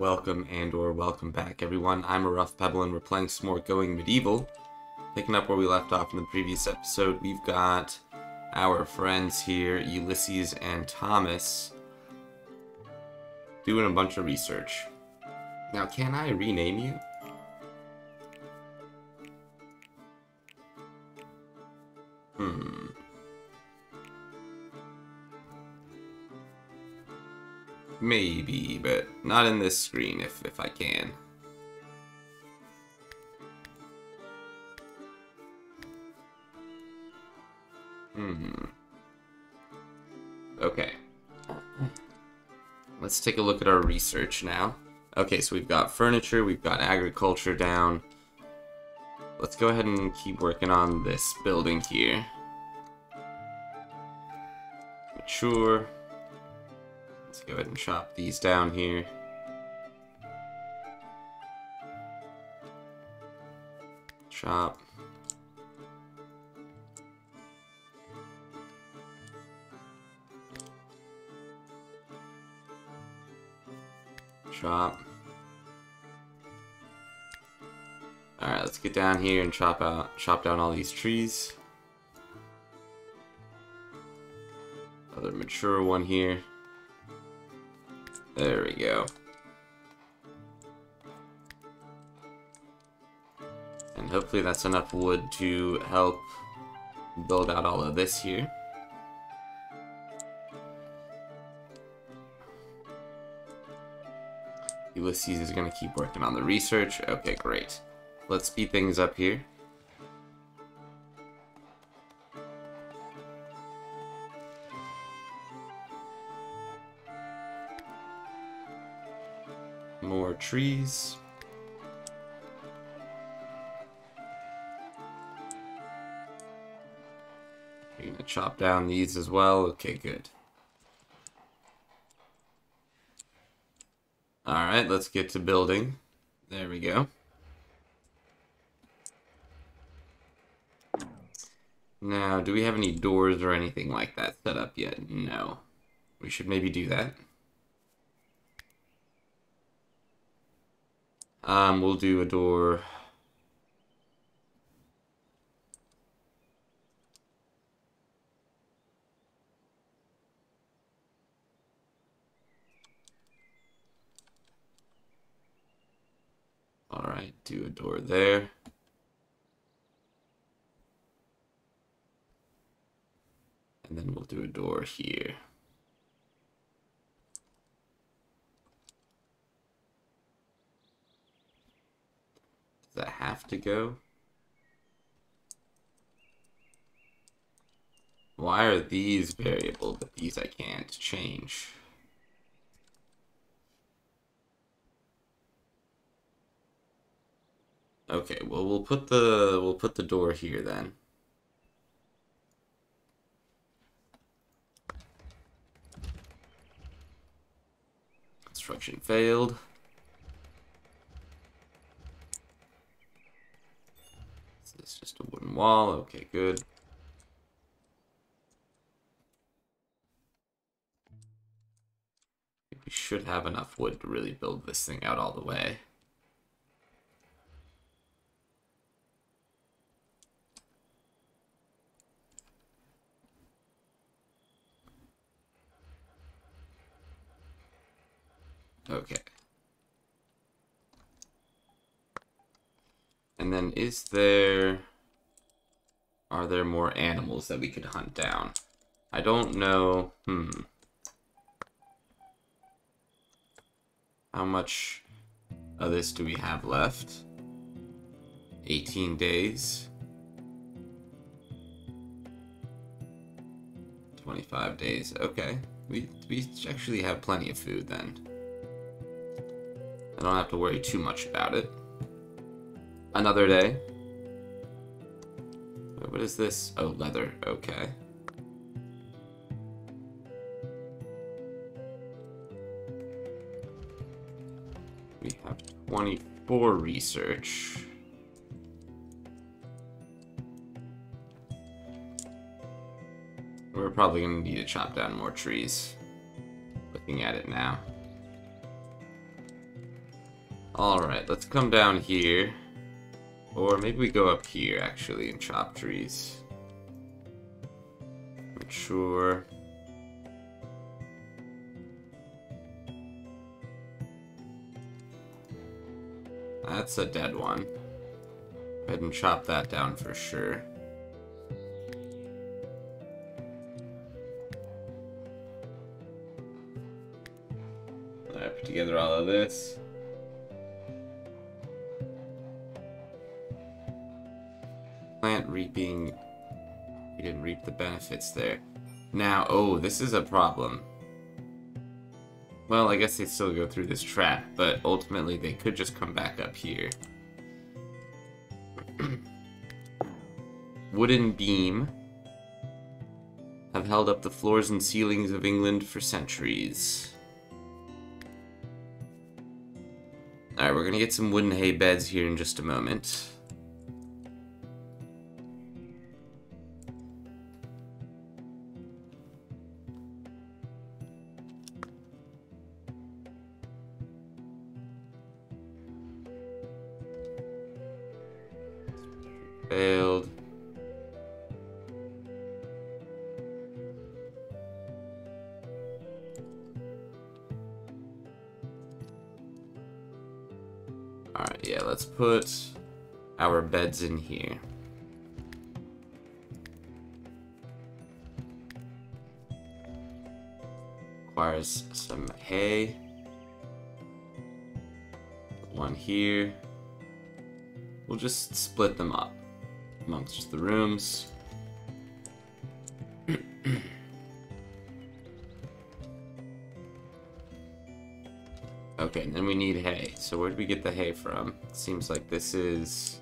Welcome and or welcome back everyone. I'm a Rough Pebble and we're playing some more Going Medieval. Picking up where we left off in the previous episode, we've got our friends here, Ulysses and Thomas, doing a bunch of research. Now, can I rename you? Hmm. Maybe, but not in this screen if, if I can. Hmm. Okay. Let's take a look at our research now. Okay, so we've got furniture, we've got agriculture down. Let's go ahead and keep working on this building here. Mature. Let's go ahead and chop these down here. Chop. Chop. Alright, let's get down here and chop out chop down all these trees. Another mature one here. There we go. And hopefully that's enough wood to help build out all of this here. Ulysses is going to keep working on the research. Okay, great. Let's speed things up here. Trees. We're gonna chop down these as well. Okay, good. Alright, let's get to building. There we go. Now, do we have any doors or anything like that set up yet? No. We should maybe do that. Um, we'll do a door. Alright, do a door there. And then we'll do a door here. That have to go? Why are these variable, but these I can't change? Okay, well we'll put the we'll put the door here then. Construction failed. It's wall. Okay, good. We should have enough wood to really build this thing out all the way. Okay. And then is there... Are there more animals that we could hunt down? I don't know. Hmm. How much of this do we have left? 18 days. 25 days. Okay. We, we actually have plenty of food then. I don't have to worry too much about it. Another day. What is this? Oh, leather. Okay. We have 24 research. We're probably going to need to chop down more trees. Looking at it now. Alright, let's come down here. Or maybe we go up here, actually, and chop trees. Mature. That's a dead one. Go ahead and chop that down for sure. Alright, put together all of this. The benefits there. Now, oh, this is a problem. Well, I guess they still go through this trap, but ultimately they could just come back up here. Wooden beam have held up the floors and ceilings of England for centuries. Alright, we're gonna get some wooden hay beds here in just a moment. In here. Requires some hay. One here. We'll just split them up amongst the rooms. okay, and then we need hay. So where do we get the hay from? seems like this is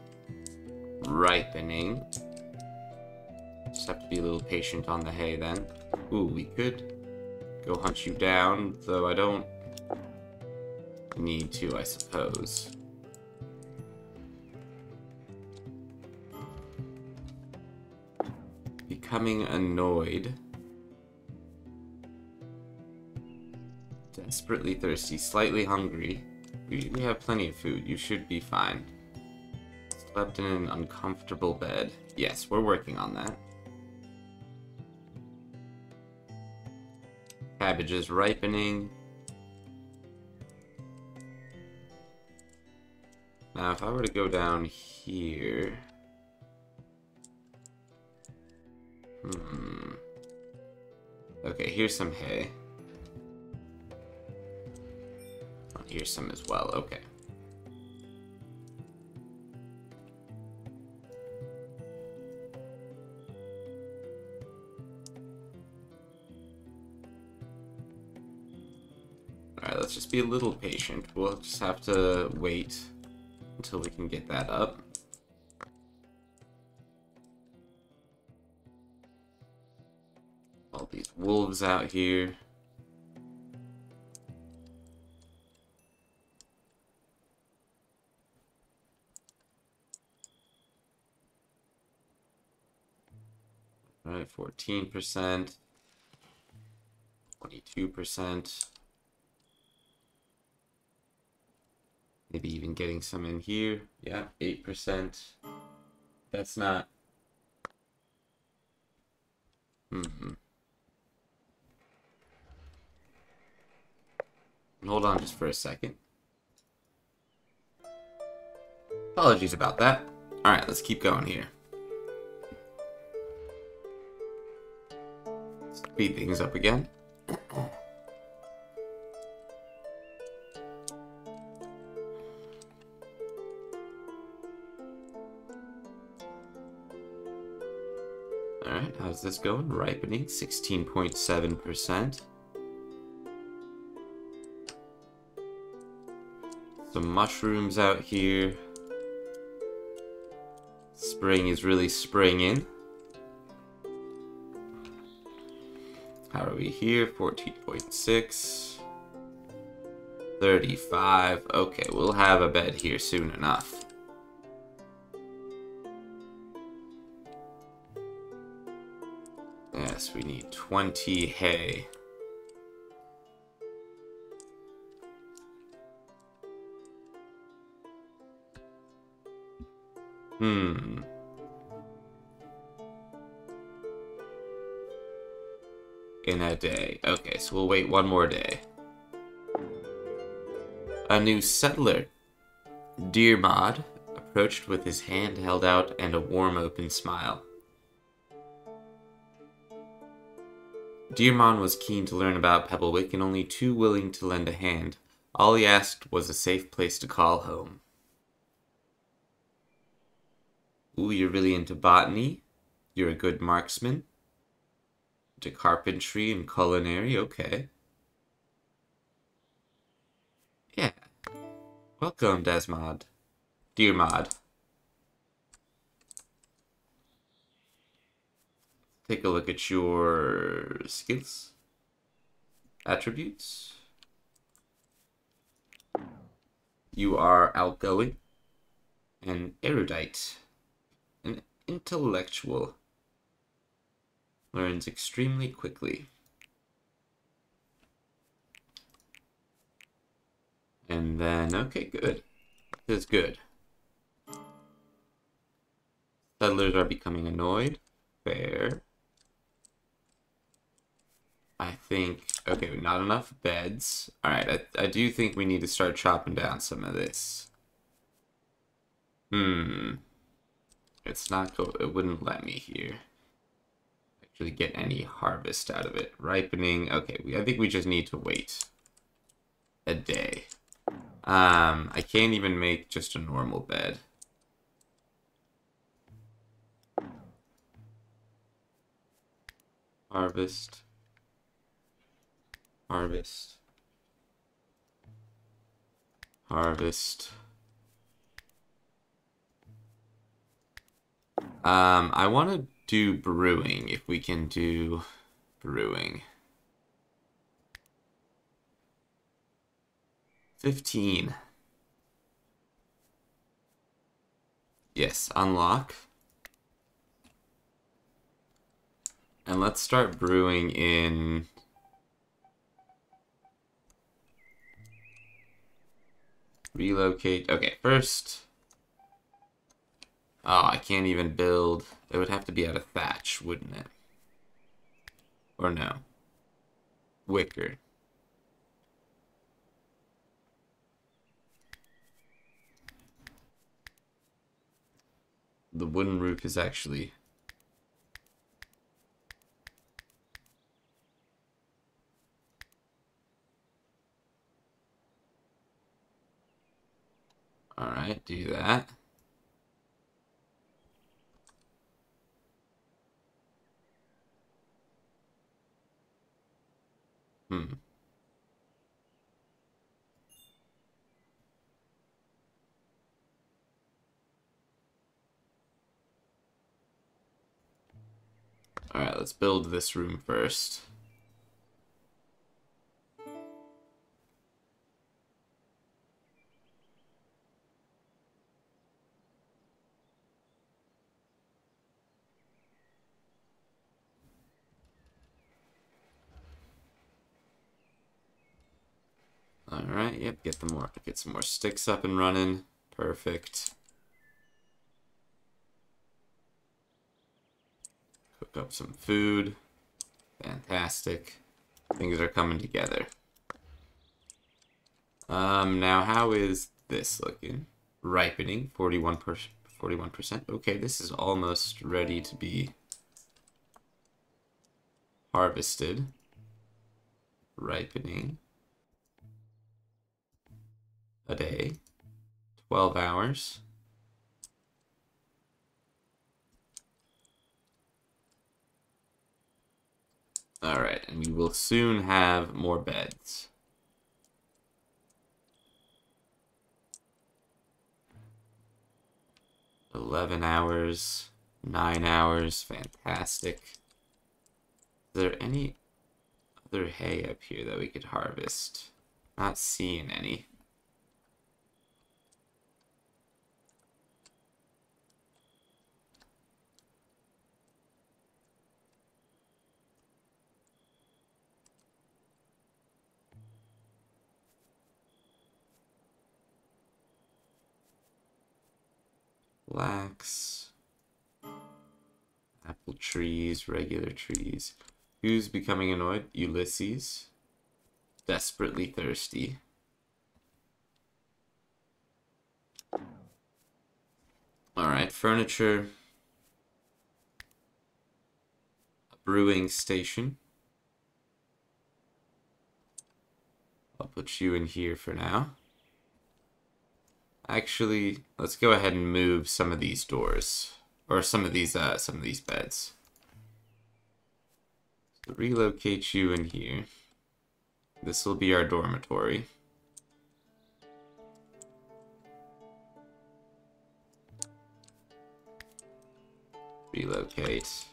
ripening. Just have to be a little patient on the hay then. Ooh, we could go hunt you down, though I don't need to, I suppose. becoming annoyed. Desperately thirsty, slightly hungry. We, we have plenty of food. You should be fine. Slept in an uncomfortable bed. Yes, we're working on that. Cabbage is ripening. Now, if I were to go down here... Hmm. Okay, here's some hay. Here's some as well, okay. Let's just be a little patient. We'll just have to wait until we can get that up. All these wolves out here. All right, 14%, 22%. Even getting some in here. Yeah, 8%. That's not... Mm -hmm. Hold on just for a second. Apologies about that. Alright, let's keep going here. Speed things up again. Alright, how's this going? Ripening, 16.7%. Some mushrooms out here. Spring is really springing. How are we here? 14.6. 35. Okay, we'll have a bed here soon enough. 20 hay. Hmm. In a day. Okay, so we'll wait one more day. A new settler. Dear approached with his hand held out and a warm open smile. Dearmon was keen to learn about Pebblewick and only too willing to lend a hand. All he asked was a safe place to call home. Ooh, you're really into botany? You're a good marksman? To carpentry and culinary? Okay. Yeah. Welcome, Desmod. Dear Mod. Take a look at your skills, attributes. You are outgoing and erudite and intellectual. Learns extremely quickly. And then, okay, good. This is good. Settlers are becoming annoyed. Fair. I think, okay, not enough beds. Alright, I, I do think we need to start chopping down some of this. Hmm. It's not go, it wouldn't let me here. Actually get any harvest out of it. Ripening, okay, we, I think we just need to wait a day. Um, I can't even make just a normal bed. Harvest harvest, harvest. Um, I want to do brewing, if we can do brewing. 15. Yes, unlock. And let's start brewing in Relocate. Okay, first. Oh, I can't even build. It would have to be out of thatch, wouldn't it? Or no? Wicker. The wooden roof is actually Alright, do that. Hmm. Alright, let's build this room first. Yep, get the more get some more sticks up and running. Perfect. Cook up some food. Fantastic. Things are coming together. Um, now how is this looking? Ripening, 41 41%. Okay, this is almost ready to be harvested. Ripening a day, 12 hours. Alright, and we will soon have more beds. Eleven hours, nine hours, fantastic. Is there any other hay up here that we could harvest? Not seeing any. Flax. Apple trees, regular trees. Who's becoming annoyed? Ulysses. Desperately thirsty. Alright, furniture. A brewing station. I'll put you in here for now. Actually, let's go ahead and move some of these doors. Or some of these, uh, some of these beds. So relocate you in here. This will be our dormitory. Relocate.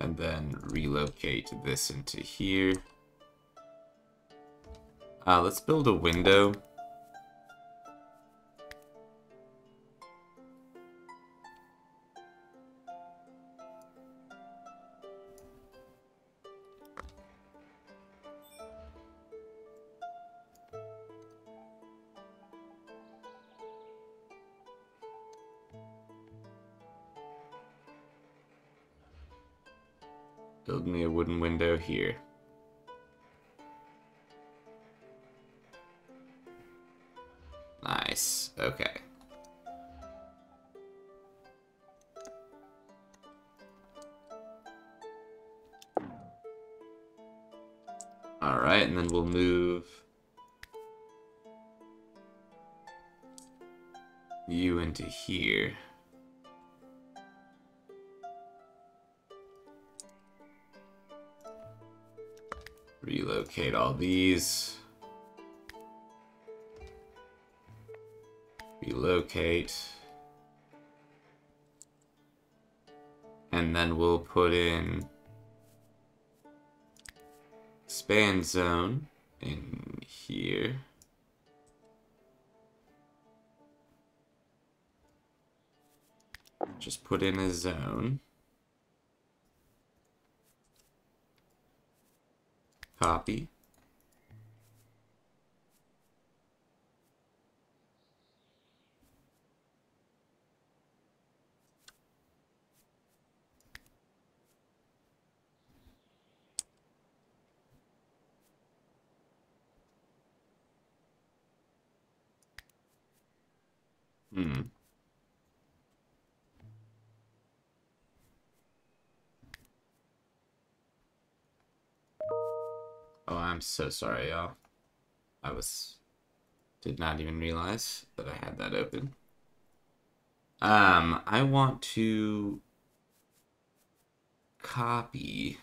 And then relocate this into here. Uh, let's build a window. Build me a wooden window here. These. Relocate. And then we'll put in span zone in here. Just put in a zone. Copy. Hmm. Oh, I'm so sorry, y'all. I was... Did not even realize that I had that open. Um, I want to... Copy...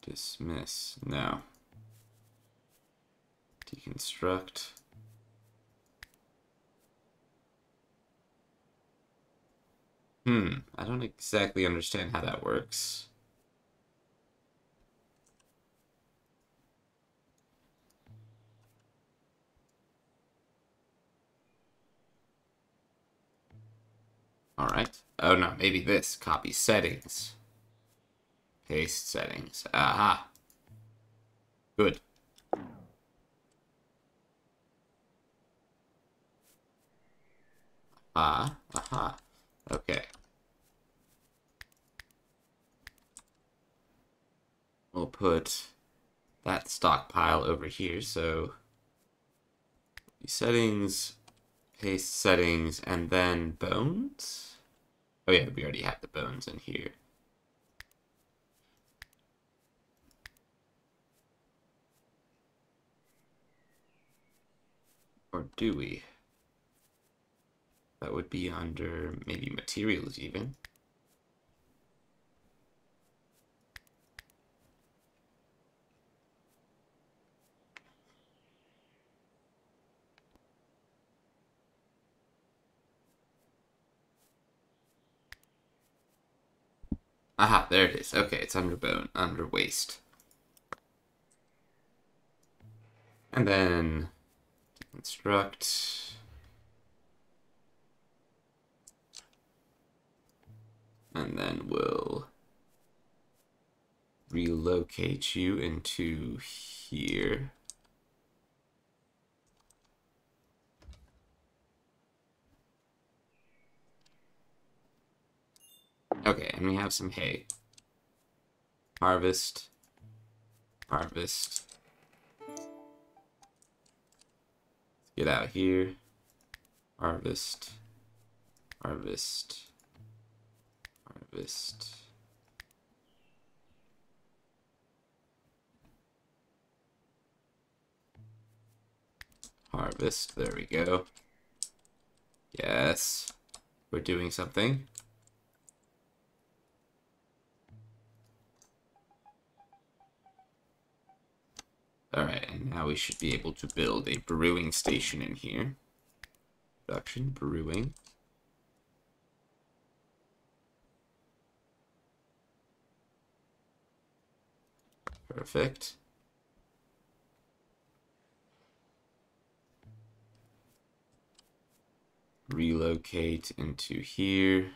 Dismiss. No. Deconstruct. Hmm, I don't exactly understand how that works. Alright. Oh no, maybe this. Copy settings. Paste settings. Aha. Good. Ah, aha. Okay. We'll put that stockpile over here, so settings, paste settings, and then bones? Oh yeah, we already have the bones in here. Or do we? That would be under maybe materials even. Aha, there it is. Okay, it's under bone, under waste. And then construct and then we'll relocate you into here. Okay, and we have some hay. Harvest. Harvest. Get out here. Harvest. Harvest. Harvest. Harvest. There we go. Yes. We're doing something. Alright, and now we should be able to build a brewing station in here. Production, brewing. Perfect. Relocate into here.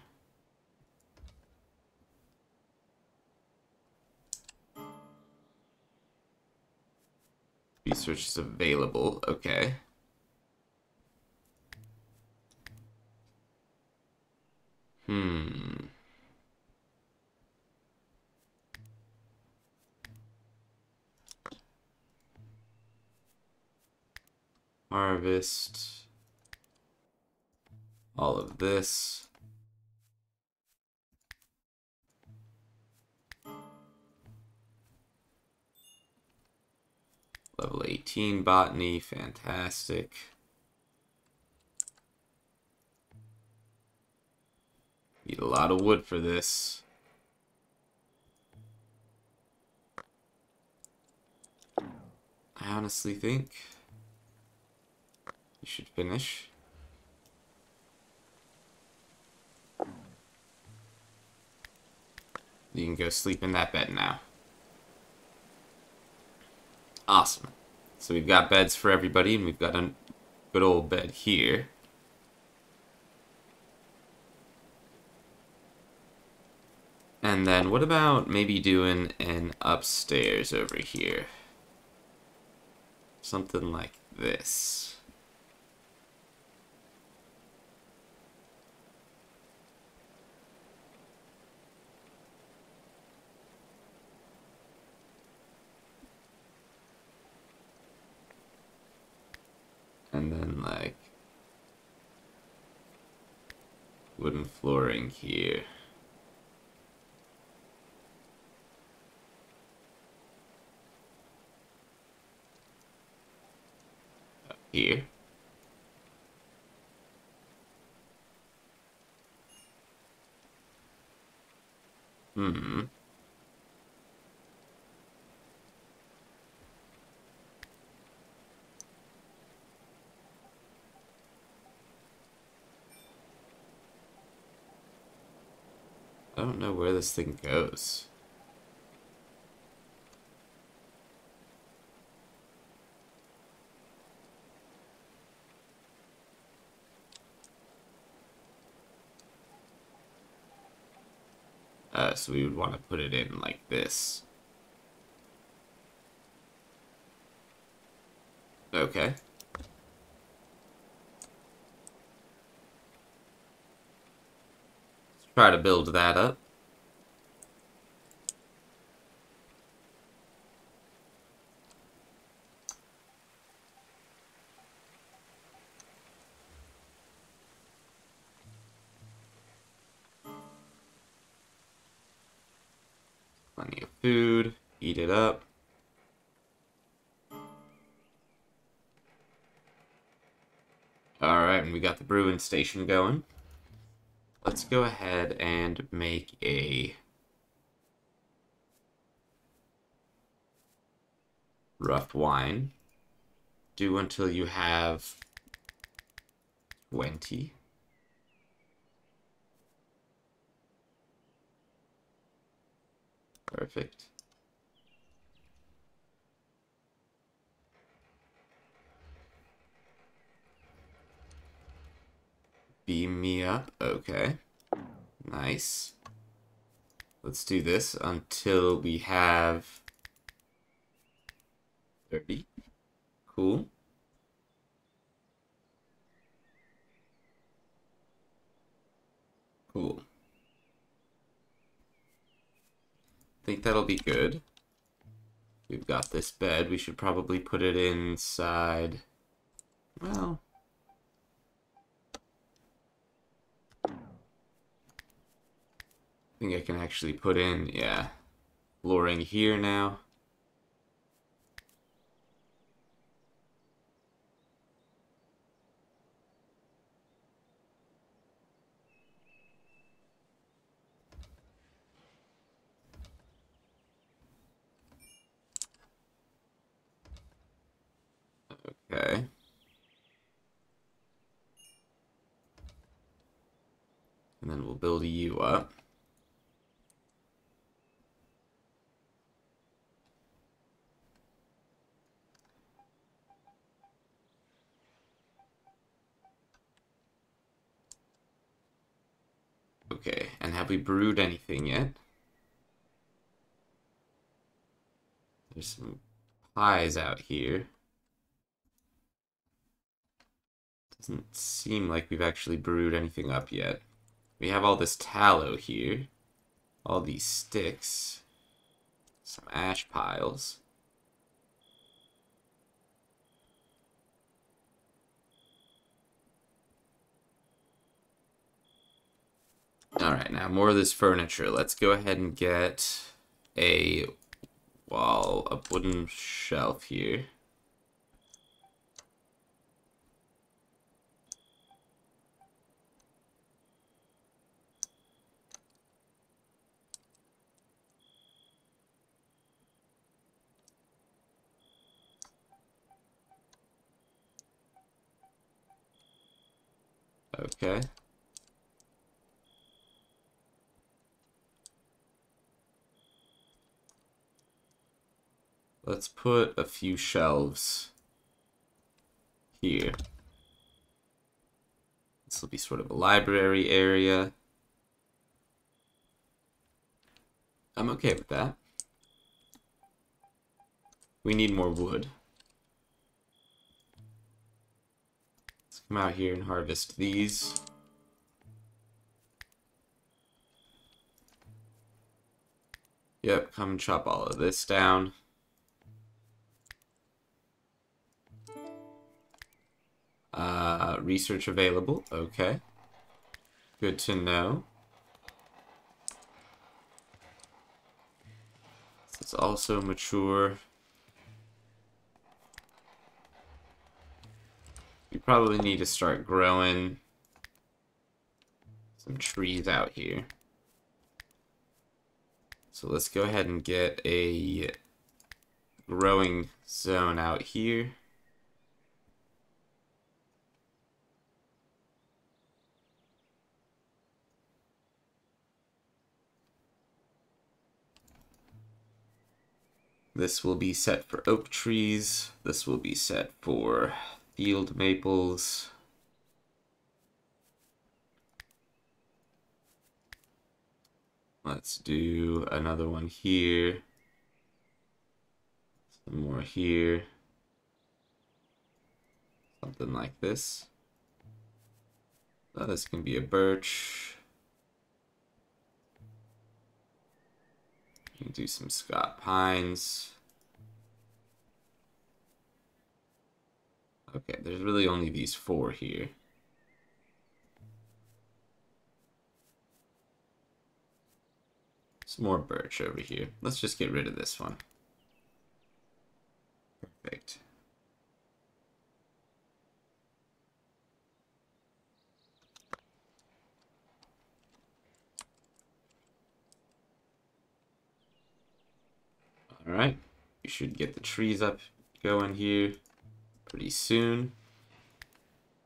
Research is available. Okay. Hmm. Harvest. All of this. Level 18 botany, fantastic. Need a lot of wood for this. I honestly think you should finish. You can go sleep in that bed now. Awesome. So we've got beds for everybody, and we've got a good old bed here. And then what about maybe doing an upstairs over here? Something like this. And then like wooden flooring here. Here. Hmm. I don't know where this thing goes. Uh, so we would want to put it in like this. Okay. Let's try to build that up. Food. Eat it up. Alright, and we got the brewing station going. Let's go ahead and make a rough wine. Do until you have 20. Perfect. Beam me up. Okay. Nice. let's do this until we have 30. Cool. Cool. Think that'll be good. We've got this bed. We should probably put it inside... Well... I think I can actually put in, yeah, flooring here now. Okay. And then we'll build a U up. We brewed anything yet? There's some pies out here. Doesn't seem like we've actually brewed anything up yet. We have all this tallow here. All these sticks. Some ash piles. Alright, now more of this furniture. Let's go ahead and get a wall, a wooden shelf here. Okay. Let's put a few shelves here. This will be sort of a library area. I'm okay with that. We need more wood. Let's come out here and harvest these. Yep, come and chop all of this down. Research available, okay. Good to know. It's also mature. You probably need to start growing some trees out here. So let's go ahead and get a growing zone out here. This will be set for oak trees. This will be set for field maples. Let's do another one here. Some more here. Something like this. This can be a birch. Can do some Scots pines. Okay, there's really only these four here. Some more birch over here. Let's just get rid of this one. Perfect. Alright, you should get the trees up going here pretty soon.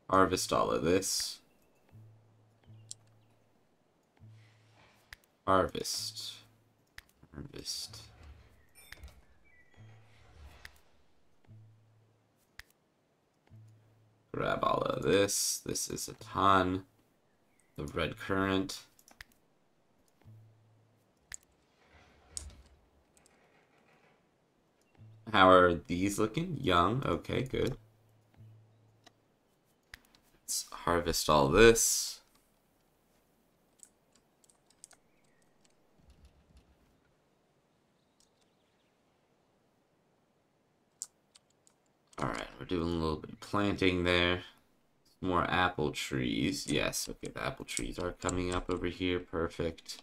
Harvest all of this. Harvest. Harvest. Grab all of this. This is a ton. The red currant. How are these looking? Young. Okay, good. Let's harvest all this. Alright, we're doing a little bit of planting there. More apple trees. Yes, okay, the apple trees are coming up over here. Perfect.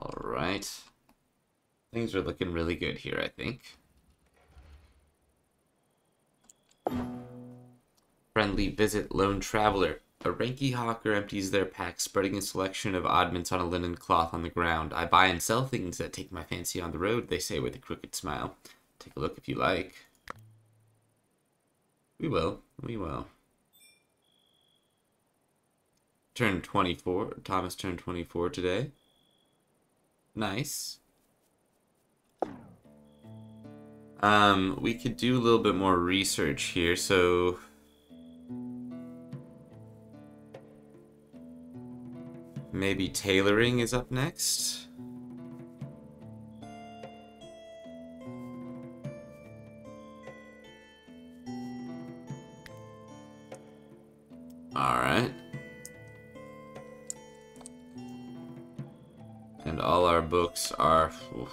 Alright. Things are looking really good here, I think. Friendly visit lone traveler. A ranky hawker empties their pack, spreading a selection of oddments on a linen cloth on the ground. I buy and sell things that take my fancy on the road, they say with a crooked smile. Take a look if you like. We will. We will. Turned 24. Thomas turned 24 today. Nice. Um, we could do a little bit more research here, so... Maybe tailoring is up next? Alright. All our books are... Oof,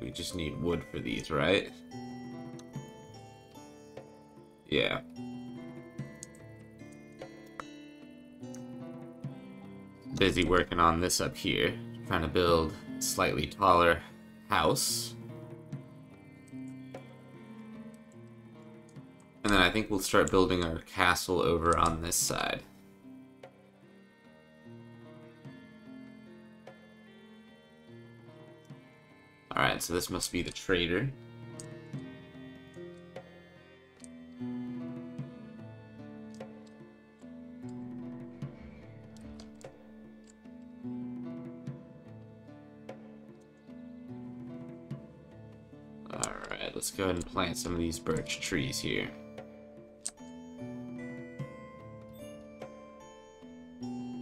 we just need wood for these, right? Yeah. Busy working on this up here. Trying to build a slightly taller house. And then I think we'll start building our castle over on this side. Alright, so this must be the trader. Alright, let's go ahead and plant some of these birch trees here.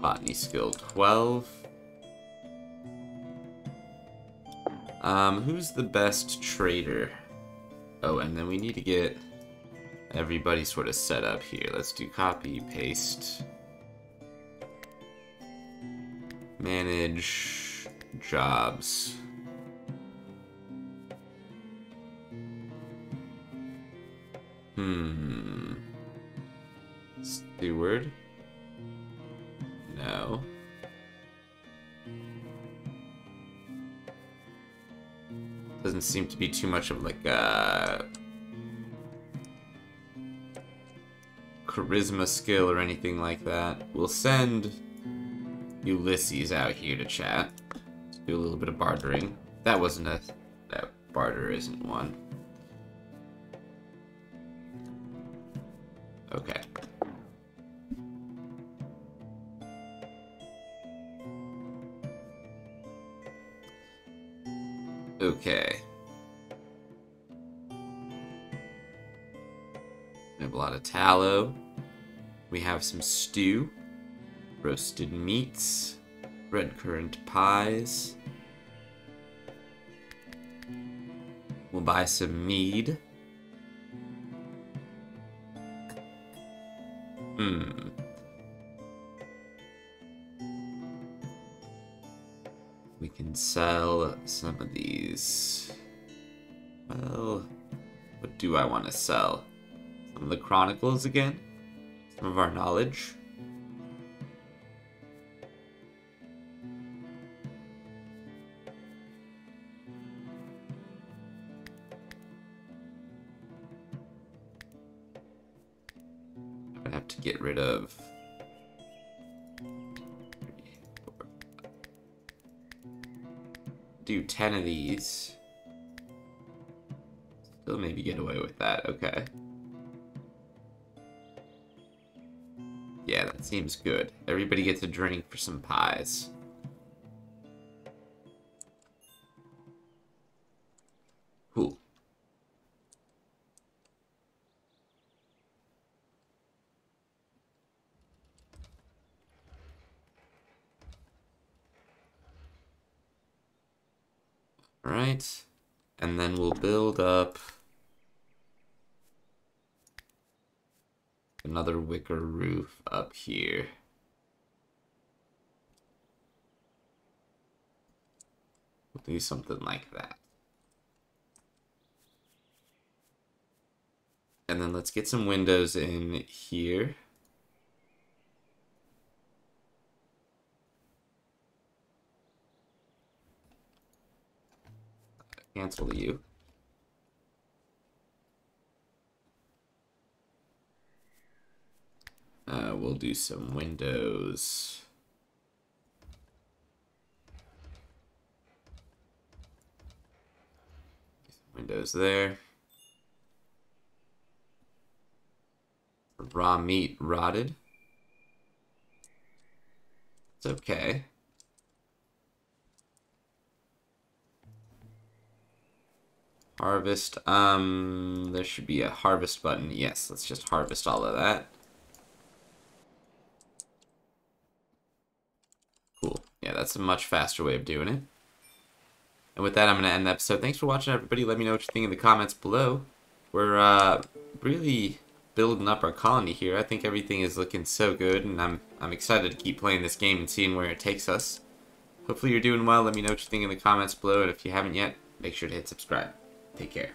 Botany skill 12. Um, who's the best trader? Oh, and then we need to get everybody sort of set up here. Let's do copy, paste, manage jobs. Hmm. Steward? Doesn't seem to be too much of like a charisma skill or anything like that. We'll send Ulysses out here to chat. Do a little bit of bartering. That wasn't a that barter isn't one. Okay. Okay. Tallow. We have some stew, roasted meats, red currant pies. We'll buy some mead. Hmm. We can sell some of these. Well, what do I want to sell? Of the chronicles again? Some of our knowledge? I'm gonna have to get rid of do 10 of these. Still maybe get away with that, okay. Seems good. Everybody gets a drink for some pies. Cool. Alright. And then we'll build up another wicker roof up here. We'll do something like that. And then let's get some windows in here. Cancel you. Uh, we'll do some windows. Windows there. Raw meat rotted. It's okay. Harvest. Um, there should be a harvest button. Yes, let's just harvest all of that. Cool. Yeah, that's a much faster way of doing it. And with that, I'm going to end the episode. Thanks for watching, everybody. Let me know what you think in the comments below. We're uh, really building up our colony here. I think everything is looking so good, and I'm, I'm excited to keep playing this game and seeing where it takes us. Hopefully you're doing well. Let me know what you think in the comments below, and if you haven't yet, make sure to hit subscribe. Take care.